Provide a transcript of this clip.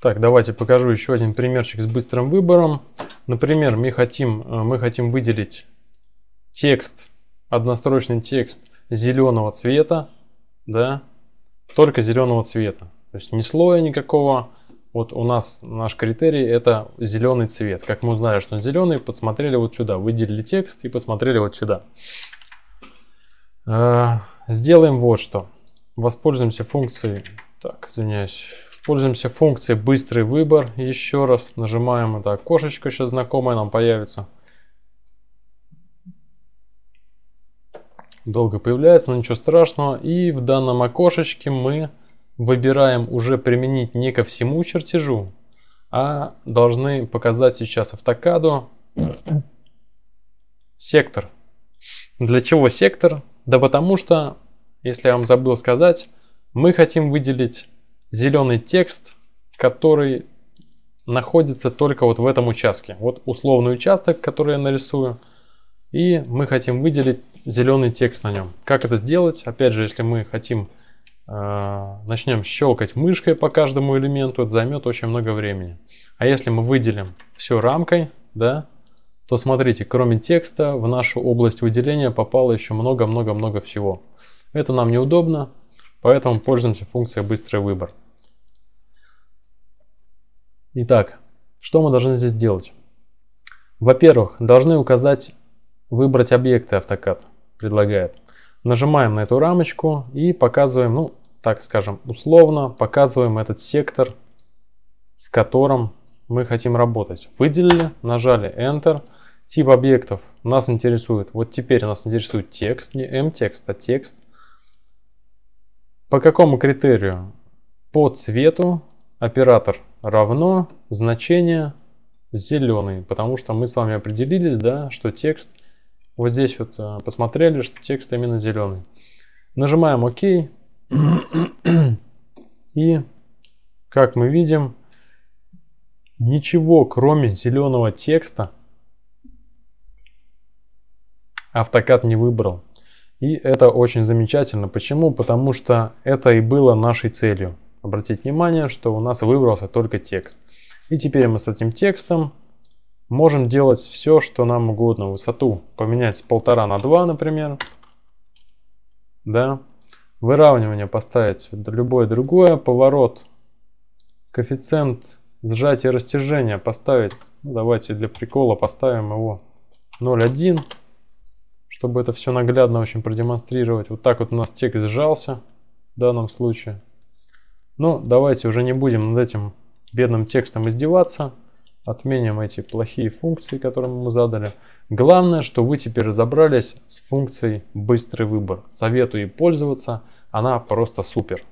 Так, давайте покажу еще один примерчик с быстрым выбором. Например, мы хотим, э, мы хотим выделить текст, однострочный текст зеленого цвета, да, только зеленого цвета. То есть ни слоя никакого. Вот у нас наш критерий это зеленый цвет. Как мы узнали, что он зеленый, подсмотрели вот сюда, выделили текст и посмотрели вот сюда. Э, сделаем вот что. Воспользуемся функцией, так, извиняюсь, Пользуемся функцией быстрый выбор. Еще раз нажимаем это окошечко, сейчас знакомое нам появится. Долго появляется, но ничего страшного. И в данном окошечке мы выбираем уже применить не ко всему чертежу, а должны показать сейчас автокаду сектор. Для чего сектор? Да потому что, если я вам забыл сказать, мы хотим выделить зеленый текст, который находится только вот в этом участке. Вот условный участок, который я нарисую. И мы хотим выделить зеленый текст на нем. Как это сделать? Опять же, если мы хотим э, начнем щелкать мышкой по каждому элементу, это займет очень много времени. А если мы выделим все рамкой, да, то смотрите, кроме текста в нашу область выделения попало еще много-много-много всего. Это нам неудобно, поэтому пользуемся функцией быстрый выбор. Итак, что мы должны здесь делать? Во-первых, должны указать, выбрать объекты AutoCAD предлагает. Нажимаем на эту рамочку и показываем, ну, так скажем, условно, показываем этот сектор, в котором мы хотим работать. Выделили, нажали Enter. Тип объектов нас интересует, вот теперь нас интересует текст, не M-текст, а текст. По какому критерию? По цвету оператор равно значение зеленый, потому что мы с вами определились, да, что текст, вот здесь вот э, посмотрели, что текст именно зеленый. Нажимаем ОК. И, как мы видим, ничего кроме зеленого текста автокад не выбрал. И это очень замечательно. Почему? Потому что это и было нашей целью обратить внимание, что у нас выбрался только текст. И теперь мы с этим текстом можем делать все, что нам угодно. Высоту поменять с полтора на 2, например. Да. Выравнивание поставить любое другое. Поворот, коэффициент сжатия и растяжения поставить. Ну, давайте для прикола поставим его 0,1. Чтобы это все наглядно очень продемонстрировать. Вот так вот у нас текст сжался в данном случае. Ну, давайте уже не будем над этим бедным текстом издеваться. Отменим эти плохие функции, которые мы задали. Главное, что вы теперь разобрались с функцией быстрый выбор. Советую ей пользоваться, она просто супер.